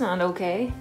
not okay.